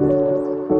Música